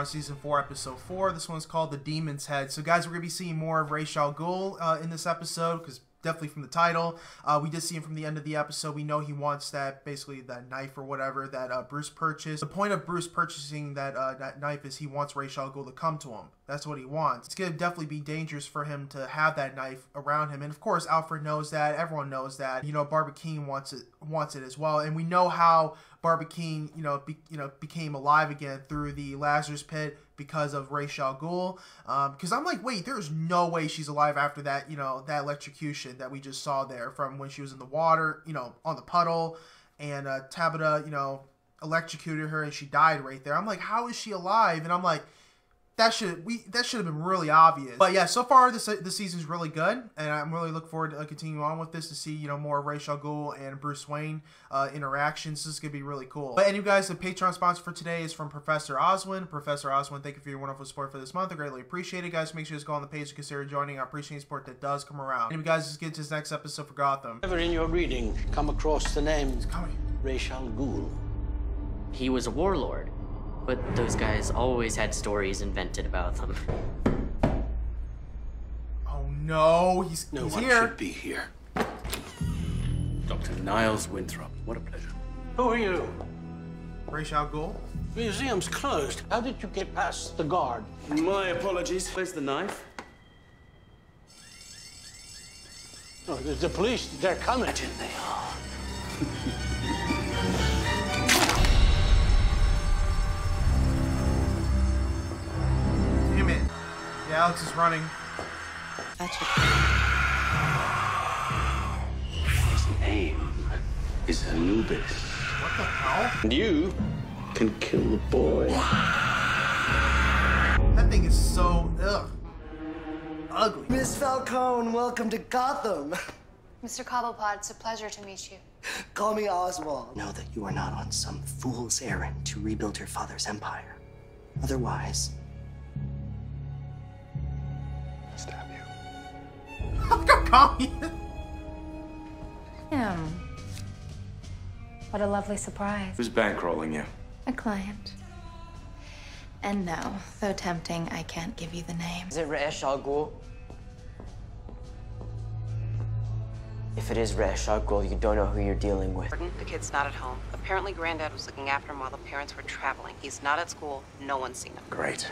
On season four, episode four. This one's called The Demon's Head. So, guys, we're gonna be seeing more of Ra's al Ghul uh, in this episode because definitely from the title. Uh, we did see him from the end of the episode. We know he wants that basically that knife or whatever that uh, Bruce purchased. The point of Bruce purchasing that uh, that knife is he wants Ra's al Ghul to come to him. That's what he wants. It's gonna definitely be dangerous for him to have that knife around him, and of course Alfred knows that. Everyone knows that. You know, Barbara wants it wants it as well, and we know how Barbara you know, be, you know, became alive again through the Lazarus pit because of Ra's al Ghul. Because um, I'm like, wait, there's no way she's alive after that, you know, that electrocution that we just saw there from when she was in the water, you know, on the puddle, and uh, Tabitha, you know, electrocuted her and she died right there. I'm like, how is she alive? And I'm like, that should we that should have been really obvious. But yeah, so far this this season's really good, and I'm really looking forward to uh, continuing on with this to see you know more Ra's al Ghul and Bruce Wayne uh, interactions. This is gonna be really cool. But anyway, guys, the Patreon sponsor for today is from Professor Oswin. Professor Oswin, thank you for your wonderful support for this month. I greatly appreciate it, guys. Make sure to go on the page to consider joining. I appreciate the support that does come around. Anyway, guys, let's get to this next episode for Gotham. Ever in your reading come across the name Ra's al Ghul? He was a warlord but those guys always had stories invented about them. Oh no, he's, no he's one here. should be here. Dr. Niles Winthrop. What a pleasure. Who are you? Ra's al Ghul. Museum's closed. How did you get past the guard? My apologies. Where's the knife? Oh, the, the police, they're coming. Imagine they are. Alex is running. Gotcha. His name is Anubis. What the hell? And you can kill the boy. That thing is so ugh. Ugly. Miss Falcone, welcome to Gotham. Mr. Cobblepot, it's a pleasure to meet you. Call me Oswald. Know that you are not on some fool's errand to rebuild your father's empire. Otherwise, stab you. Call me. Him. What a lovely surprise. Who's bankrolling you? A client. And no, though tempting, I can't give you the name. Is it Ra's al Ghul? If it is Ra's al Ghul, you don't know who you're dealing with. Gordon, The kid's not at home. Apparently, Granddad was looking after him while the parents were traveling. He's not at school. No one's seen him. Great.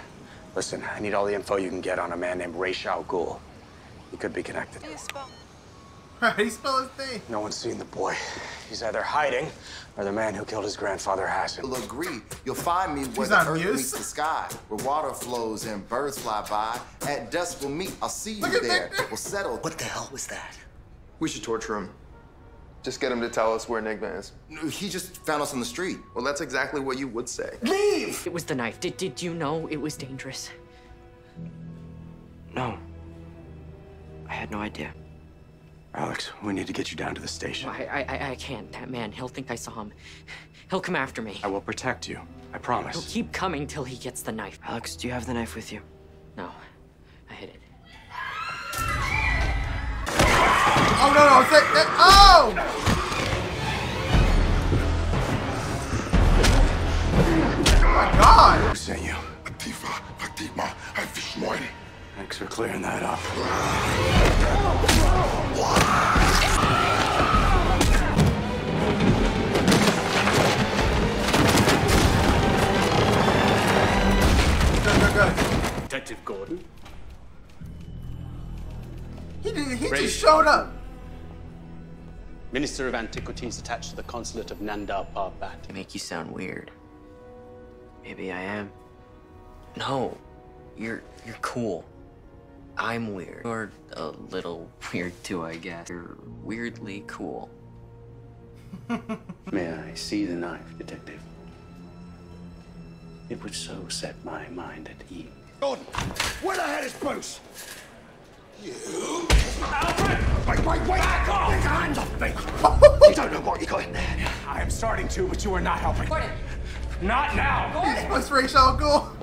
Listen, I need all the info you can get on a man named Ray al Ghul. He could be connected. How do you spell? How do you spell his name? No one's seen the boy. He's either hiding, or the man who killed his grandfather has him. You'll agree. You'll find me where He's the earth mute? meets the sky, where water flows and birds fly by. At dusk we'll meet. I'll see you Look there. We'll settle. what the hell was that? We should torture him. Just get him to tell us where Enigma is. He just found us on the street. Well, that's exactly what you would say. Leave! It was the knife. Did, did you know it was dangerous? No. I had no idea. Alex, we need to get you down to the station. I, I, I can't. That man, he'll think I saw him. He'll come after me. I will protect you. I promise. He'll keep coming till he gets the knife. Alex, do you have the knife with you? No, no no! It's that, that, oh! Oh my God! Who sent you? Atifa, Fatima, Ifishmoin. Thanks for clearing that up. Detective Gordon. He did, he Ra's- just showed up. Minister of Antiquities attached to the Consulate of Nanda Parbat. I make you sound weird. Maybe I am. No, you're you're cool. I'm weird. You're a little weird too, I guess. You're weirdly cool. May I see the knife, Detective? It would so set my mind at ease. Gordon, where the hell is Bruce? You. Alfred! Wait, wait, wait! Back off! Take your hands off me! You don't know what you got in there. I am starting to, but you are not helping. Gordon! Not now! What's Ra's al Ghul?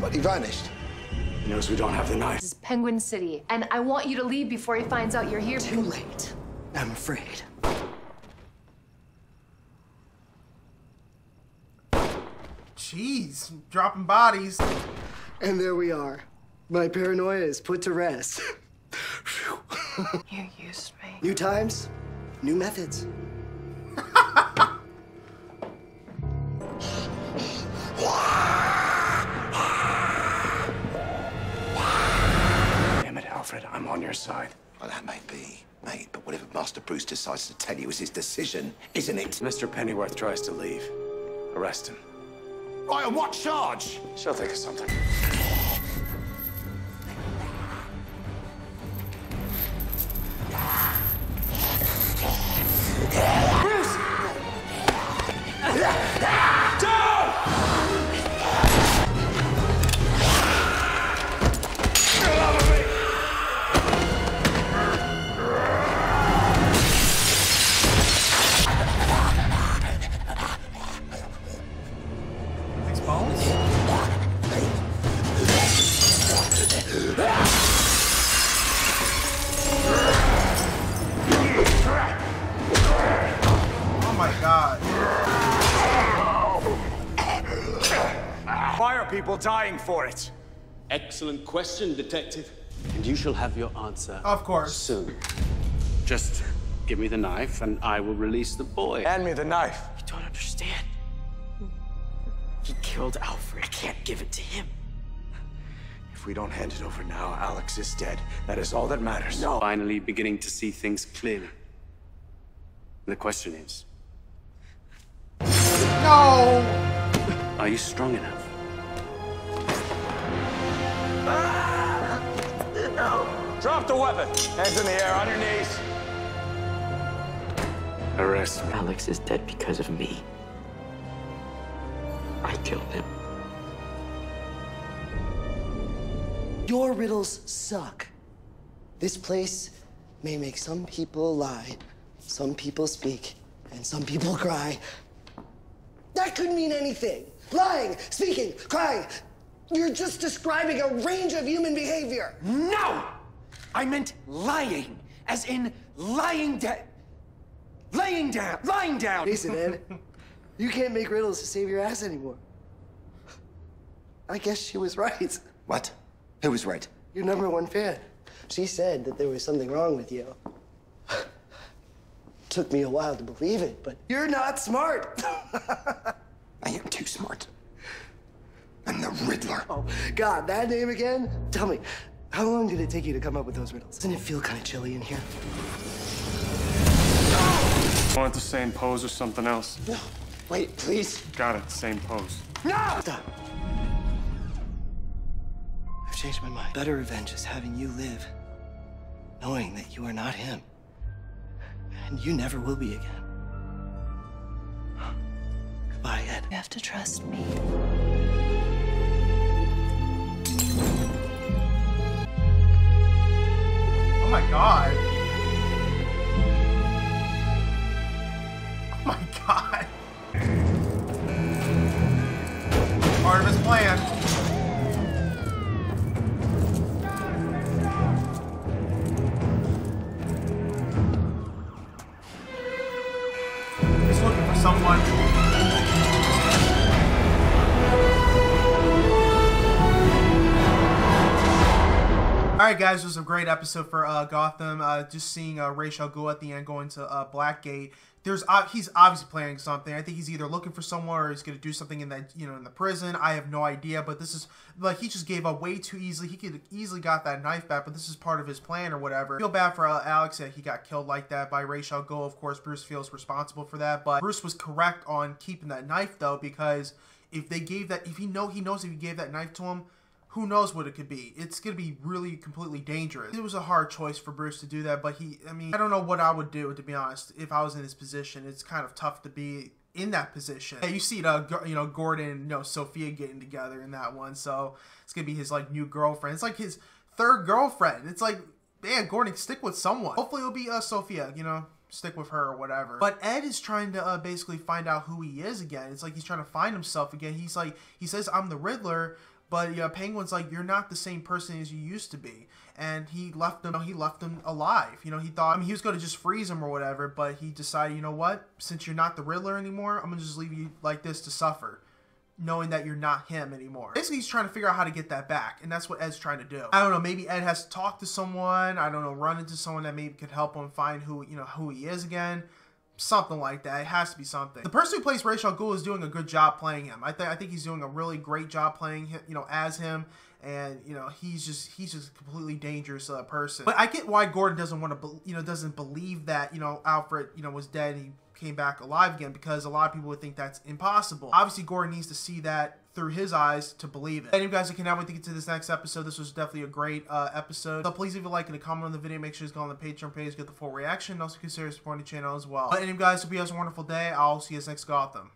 But he vanished. He knows we don't have the knife. This is Penguin City, and I want you to leave before he finds out you're here. Too late. I'm afraid. Jeez, dropping bodies. And there we are. My paranoia is put to rest. you used me. New times, new methods. Damn it, Alfred, I'm on your side. Well, that may be, mate, but whatever Master Bruce decides to tell you is his decision, isn't it? Mr. Pennyworth tries to leave. Arrest him. Right, on what charge? She'll think of something. People dying for it? Excellent question, Detective. And you shall have your answer. Of course. Soon. Just give me the knife and I will release the boy. Hand me the knife. You don't understand. He killed Alfred. I can't give it to him. If we don't hand it over now, Alex is dead. That is all that matters. No. Finally beginning to see things clearly. The question is, No! are you strong enough? Drop the weapon. Hands in the air, on your knees. Arrest me. Alex is dead because of me. I killed him. Your riddles suck. This place may make some people lie, some people speak, and some people cry. That could mean anything. Lying, speaking, crying. You're just describing a range of human behavior. No! I meant lying, as in lying down. Laying down, lying down. Jason, Ed, you can't make riddles to save your ass anymore. I guess she was right. What? Who was right? Your number one fan. She said that there was something wrong with you. Took me a while to believe it, but you're not smart. I am too smart. I'm the Riddler. Oh, God, that name again? Tell me, how long did it take you to come up with those riddles? Doesn't it feel kind of chilly in here? Want the same pose or something else? No. Wait, please. Got it, same pose. No! Stop. I've changed my mind. Better revenge is having you live, knowing that you are not him. And you never will be again. Goodbye, Ed. You have to trust me. Oh my god. Oh my god. Part of his plan. All right, guys, it was a great episode for uh, Gotham. Uh, just seeing uh, al Ghul at the end going to uh, Blackgate. There's uh, he's obviously planning something. I think he's either looking for someone or he's going to do something in that you know in the prison. I have no idea, but this is like he just gave up way too easily. He could easily got that knife back, but this is part of his plan or whatever. I feel bad for uh, Alex that he got killed like that by al Ghul. Of course, Bruce feels responsible for that, but Bruce was correct on keeping that knife though because if they gave that, if he know he knows if he gave that knife to him who knows what it could be. It's going to be really completely dangerous. It was a hard choice for Bruce to do that, but he, I mean, I don't know what I would do, to be honest, if I was in his position. It's kind of tough to be in that position. Yeah, you see, uh, you know, Gordon you know, Sofia getting together in that one, so it's going to be his, like, new girlfriend. It's like his third girlfriend. It's like, man, Gordon, stick with someone. Hopefully it'll be uh, Sofia, you know, stick with her or whatever. But Ed is trying to uh, basically find out who he is again. It's like he's trying to find himself again. He's like, he says, I'm the Riddler, but yeah, Penguin's like, you're not the same person as you used to be, and he left him. He left him alive. You know, he thought I mean, he was going to just freeze him or whatever, but he decided, you know what? Since you're not the Riddler anymore, I'm gonna just leave you like this to suffer. knowing that you're not him anymore. Basically, he's trying to figure out how to get that back, and that's what Ed's trying to do. I don't know, maybe Ed has to talk to someone. I don't know, run into someone that maybe could help him find who you know who he is again. Something like that. It has to be something. The person who plays Ra's al is doing a good job playing him. I think I think he's doing a really great job playing him, you know, as him and you know he's just he's just a completely dangerous uh, person. But I get why Gordon doesn't want to you know doesn't believe that you know Alfred you know was dead. He came back alive again because a lot of people would think that's impossible. Obviously, Gordon needs to see that through his eyes to believe it. Anyway, guys, I cannot wait to get to this next episode. This was definitely a great uh, episode. So please leave a like and a comment on the video. Make sure you go on the Patreon page, get the full reaction, and also consider supporting the channel as well. But anyway, guys, hope you have a wonderful day. I'll see you guys next Gotham.